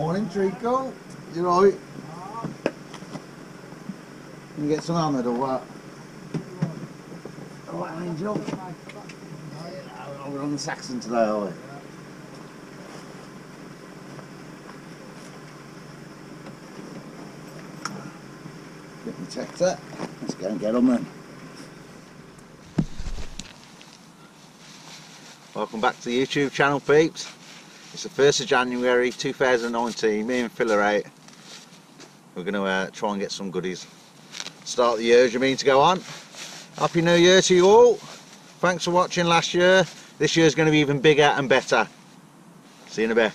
Morning, Treacle. You right? Can you get some hammered or what? Alright, Angel. Oh, we're on the Saxon today, are we? Get the detector. Let's go and get them then. Welcome back to the YouTube channel, peeps. It's the 1st of January 2019. Me and Phil are out. We're going to uh, try and get some goodies. Start the year as you mean to go on. Happy New Year to you all. Thanks for watching last year. This year's going to be even bigger and better. See you in a bit.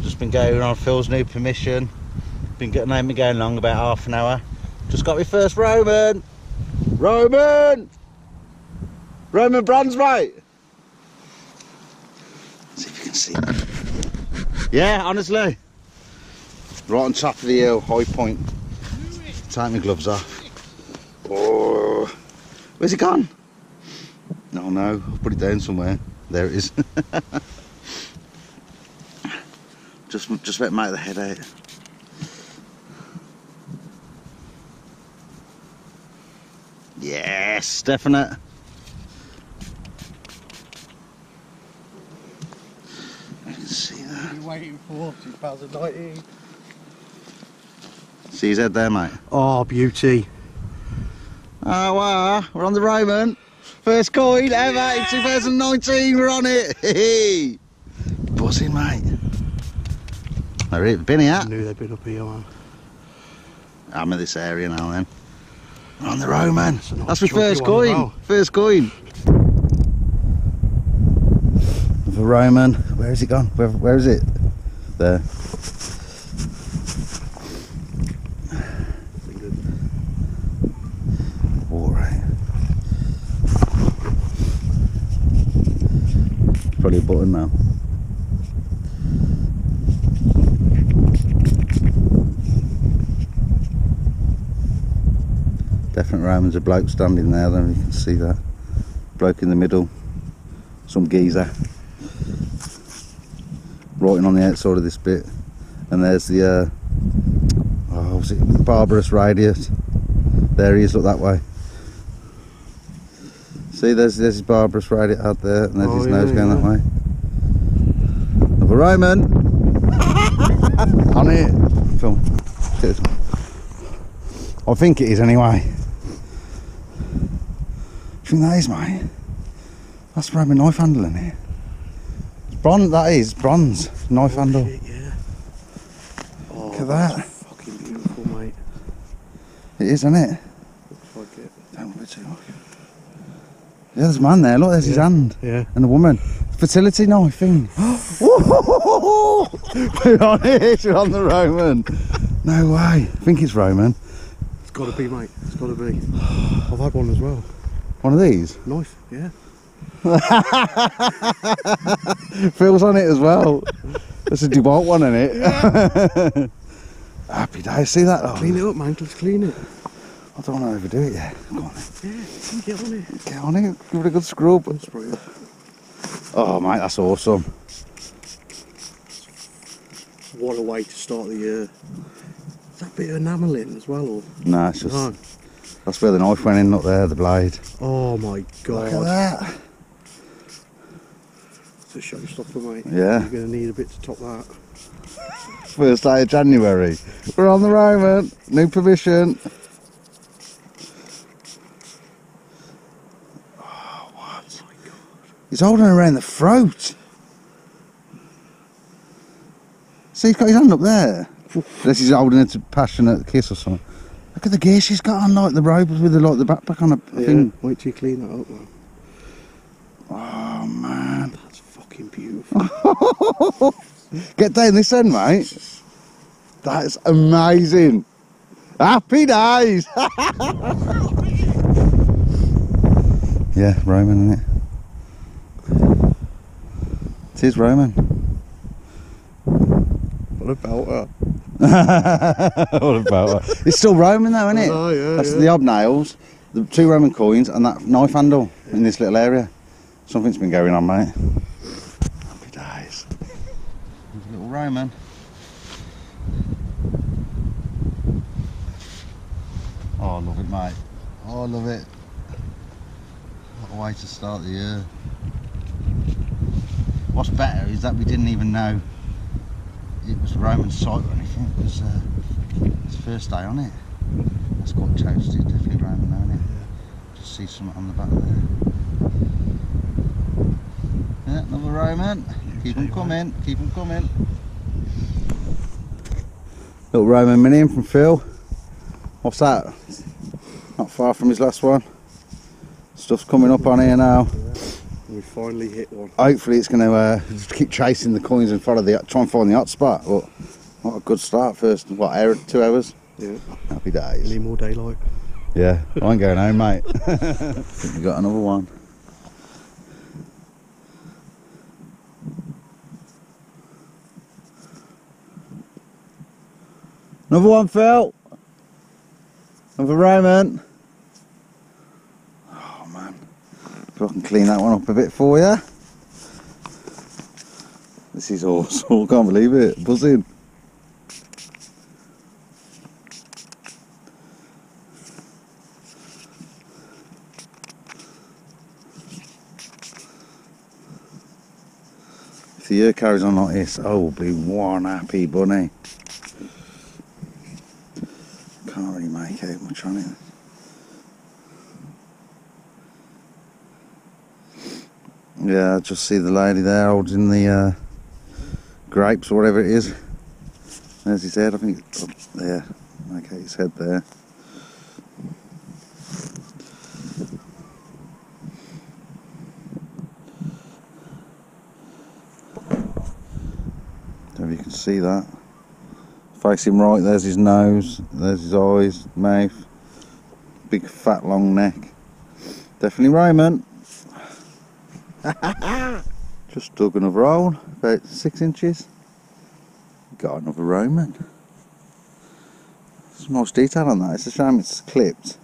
Just been going on Phil's new permission. Been getting me going long about half an hour. Just got my first Roman. Roman. Roman Brunswick. See if you can see that. Yeah, honestly. Right on top of the hill, high point. Take my gloves off. Oh, where's it gone? No, no, I'll put it down somewhere. There it is. just, just about to make the head out. Yes, definite. I can see that. you waiting for 2019? See his head there, mate. Oh, beauty. Ah, oh, wow, we're on the Roman. First coin ever in 2019, we're on it. Hey, Buzzing, mate. They're really been here. I knew they'd been up here, man. I'm in this area now then. On the Roman. That's a nice That's my first coin. First coin. The Roman. Where has it gone? Where, where is it? There. All right. Probably a button now. Definite Romans, a bloke standing there, then you can see that. Bloke in the middle, some geezer. Writing on the outside of this bit. And there's the, uh, oh, was it the Barbarous Radius? There he is, look that way. See, there's, there's his Barbarous Radius out there, and there's Oh, his yeah, nose going yeah. that way. Another Roman! on it! Film. I think it is anyway. Do you think that is, mate? That's Roman knife handle in it. It's bronze, that is, bronze knife handle. Shit, yeah. Oh, Look at oh, that. fucking beautiful, mate. It is, isn't it? Looks like it. Don't worry too much. Yeah, there's a man there, look, there's his hand. Yeah. And a woman. Fertility knife thing. We're on it, we're on the Roman. No way. I think it's Roman. It's got to be, mate. It's got to be. I've had one as well. One of these. Knife, yeah. Phil's on it as well. There's a Dubois one in it. Happy days, see that? Oh, clean Oh, it up, man. Let's clean it. I don't want to overdo it yet. Come on, Yeah, get on it. get on it. Give it a good scrub. Oh, mate, that's awesome. What a way to start the year. Is that bit of enamel in as well? Or? Nah, it's just No. That's where the knife went in, not there, the blade. Oh my god. Look at that. It's a showstopper, mate. Yeah. You're going to need a bit to top that. First day of January. We're on the Roman. New permission. Oh, what? He's holding around the throat. See, he's got his hand up there. Unless he's holding it to passionate kiss or something. Look at the gear she's got on, like the robes with the like the backpack on a Yeah. thing. Wait till you clean that up, man. Oh man. That's fucking beautiful. Get down this end, mate. That's amazing. Happy days. yeah, Roman, isn't it? It is Roman. what a belter. what about it? It's still Roman though, isn't it? Oh, yeah, That's yeah. the hobnails, the two Roman coins, and that knife handle in this little area. Something's been going on, mate. Happy days. Little Roman. Oh, I love it, mate. Oh, I love it. What a way to start the year. What's better is that we didn't even know it was Roman site or anything. It was uh, his first day on it. That's quite toasty, definitely Roman, though, isn't it? Just see something on the back there. Yeah, another Roman. Keep them too, coming, keep them coming. Little Roman mini in from Phil. What's that? Not far from his last one. Stuff's coming up on here now. We finally hit one. Hopefully it's going to uh, keep chasing the coins and follow the try and find the hot spot. But what a good start first. What hour? Two hours. Yeah. Happy days. Any more daylight? Yeah, I ain't going home, mate. Think we got another one. Another one, Phil. Another Roman. Oh man, if I can clean that one up a bit for you. This is awesome. I can't believe it. Buzzing. Year carries on like this, I will be one happy bunny. Can't really make out much on it. Yeah, I just see the lady there holding the uh, grapes or whatever it is. There's his head, I think up there. Okay, his head there. Don't know if you can see that. Him right, there's his nose, there's his eyes, mouth, big fat long neck. Definitely Roman. Just dug another hole, about six inches. Got another Roman. Some nice detail on that. It's a shame it's clipped.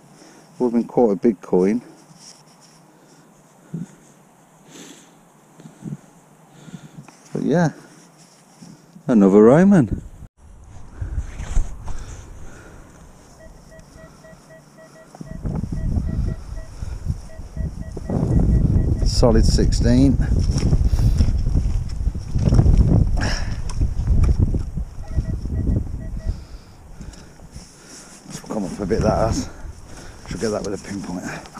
Would have been quite a big coin. But yeah, another Roman. Solid 16. Let's come up a bit that has. Should get that with a pinpoint.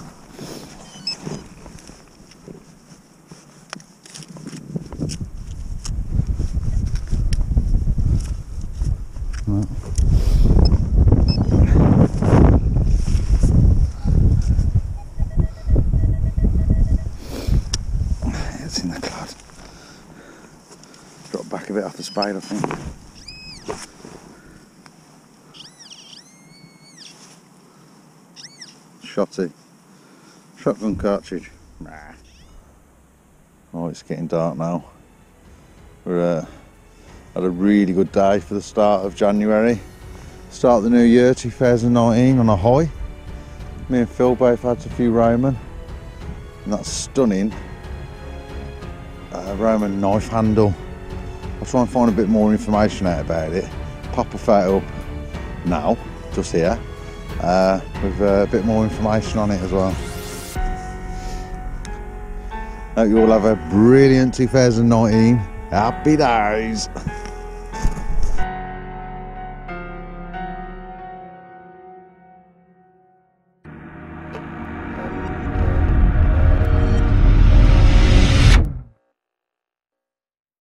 Yeah, it's in the cloud. Drop back a bit off the spade, I think. Shotty. Shotgun cartridge. Nah. Oh, it's getting dark now. We're uh, had a really good day for the start of January. Start the new year 2019 on a high. Me and Phil both had a few Roman. And that's stunning uh, Roman knife handle. I'll try and find a bit more information out about it. Pop a photo up now, just here, uh, with uh, a bit more information on it as well. Hope you all have a brilliant 2019. Happy days!